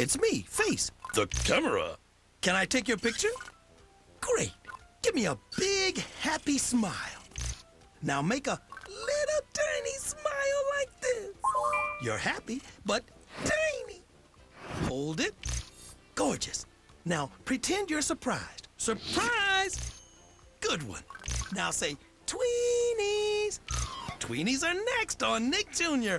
it's me, Face. The camera. Can I take your picture? Great. Give me a big, happy smile. Now make a little tiny smile like this. You're happy, but tiny. Hold it. Gorgeous. Now pretend you're surprised. Surprise! Good one. Now say tweenies. Tweenies are next on Nick Jr.